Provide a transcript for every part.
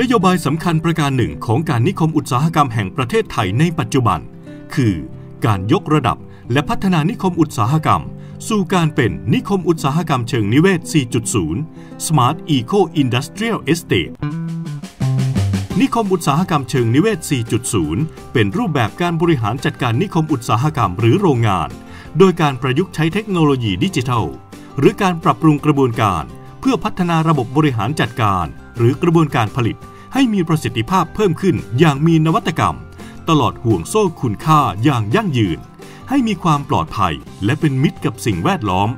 นโยบายสำคัญประการหนึ่งของการนิคมอุตสาหกรรมแห่งประเทศไทยในปัจจุบัน คือการยกระดับและพัฒนานิคมอุตสาหกรรม สู่การเป็นนิคมอุตสาหกรรมเชิงนิเวศ 4.0 Smart Eco Industrial Estate นิคมอุตสาหกรรมเชิงนิเวศ 4.0 เป็นรูปแบบการบริหารจัดการนิคมอุตสาหกรรมหรือโรงงาน โดยการประยุกต์ใช้เทคโนโลยีดิจิทัล หรือการปรับปรุงกระบวนการ เพื่อพัฒนาระบบบริหารจัดการ หรือกระบวนการผลิตให้มีประสิทธิภาพเพิ่มขึ้นอย่างมีนวัตกรรม ตลอดห่วงโซ่คุณค่าอย่างยั่งยืน ให้มีความปลอดภัยและเป็นมิตรกับสิ่งแวดล้อม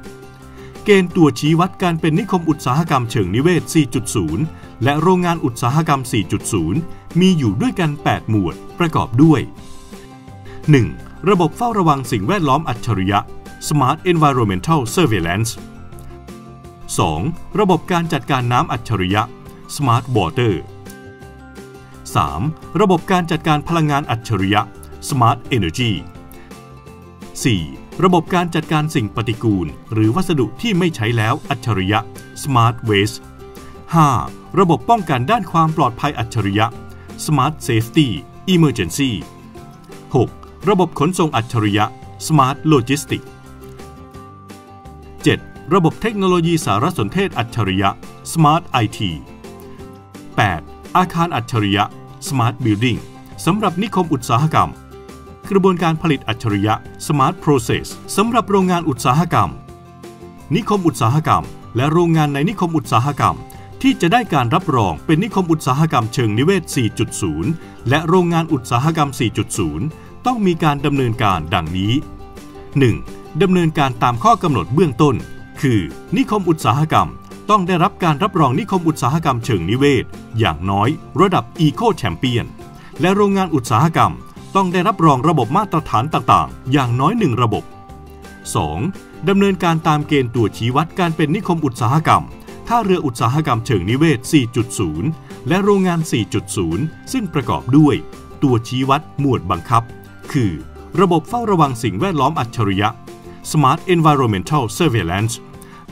เกณฑ์ตัวชี้วัดการเป็นนิคมอุตสาหกรรมเชิงนิเวศ 4.0 และโรงงานอุตสาหกรรม 4.0 มีอยู่ด้วยกัน 8 หมวดประกอบด้วย 1. ระบบเฝ้าระวังสิ่งแวดล้อมอัจฉริยะ Smart Environmental Surveillance 2. ระบบการจัดการน้ำอัจฉริยะ Smart Water 3. ระบบการจัดการพลังงานอัจฉริยะ Smart Energy 4. ระบบการจัดการสิ่งปฏิกูล หรือวัสดุที่ไม่ใช้แล้วอัจฉริยะ Smart Waste 5. ระบบป้องกันด้านความปลอดภัยอัจฉริยะ Smart Safety Emergency 6. ระบบขนส่งอัจฉริยะ Smart Logistics 7. ระบบเทคโนโลยีสารสนเทศอัจฉริยะ Smart IT 8. อาคารอัจฉริยะ Smart Building สำหรับนิคมอุตสาหกรรม กระบวนการผลิตอัจฉริยะ Smart Process สำหรับโรงงานอุตสาหกรรม นิคมอุตสาหกรรม และโรงงานในนิคมอุตสาหกรรม ที่จะได้การรับรองเป็นนิคมอุตสาหกรรมเชิงนิเวศ 4.0 และโรงงานอุตสาหกรรม 4.0 ต้องมีการดำเนินการดังนี้ 1. ดำเนินการตามข้อกำหนดเบื้องต้น คือ นิคมอุตสาหกรรม ต้องได้รับการรับรองนิคมอุตสาหกรรมเชิงนิเวศ อย่างน้อยระดับ Eco Champion และโรงงานอุตสาหกรรม ต้องได้รับรองระบบมาตรฐานต่างๆ อย่างน้อยหนึ่งระบบ 2. ดำเนินการตามเกณฑ์ตัวชี้วัดการเป็นนิคมอุตสาหกรรมท่าเรืออุตสาหกรรมเชิงนิเวศ 4.0 และโรงงาน 4.0 ซึ่งประกอบด้วย ตัวชี้วัดหมวดบังคับ คือ ระบบเฝ้าระวังสิ่งแวดล้อมอัจฉริยะ Smart Environmental Surveillance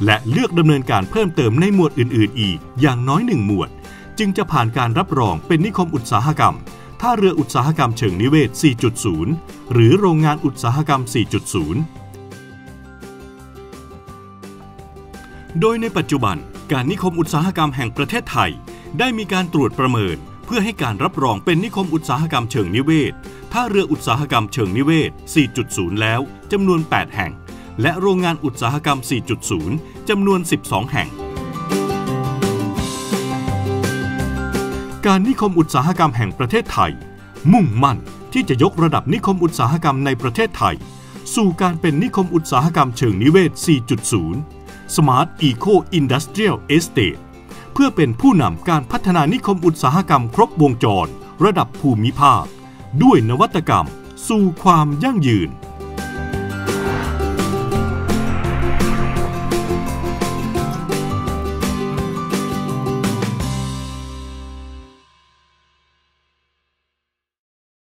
และเลือกดำเนินการเพิ่มเติมในหมวดอื่น ๆ อีก อย่างน้อยหนึ่งหมวด จึงจะผ่านการรับรองเป็นนิคมอุตสาหกรรม ท่าเรืออุตสาหกรรมเชิงนิเวศ 4.0 หรือโรงงานอุตสาหกรรม 4.0 โดยในปัจจุบัน การนิคมอุตสาหกรรมแห่งประเทศไทย ได้มีการตรวจประเมิน เพื่อให้การรับรองเป็นนิคมอุตสาหกรรมเชิงนิเวศ ท่าเรืออุตสาหกรรมเชิงนิเวศ 4.0 แล้วจำนวน 8 แห่ง และโรงงานอุตสาหกรรม 4.0 จำนวน 12 แห่ง การนิคมอุตสาหกรรมแห่งประเทศไทย มุ่งมั่นที่จะยกระดับนิคมอุตสาหกรรมในประเทศไทย สู่การเป็นนิคมอุตสาหกรรมเชิงนิเวศ 4.0 Smart Eco Industrial Estate เพื่อเป็นผู้นำการพัฒนานิคมอุตสาหกรรมครบวงจร ระดับภูมิภาค ด้วยนวัตกรรม สู่ความยั่งยืน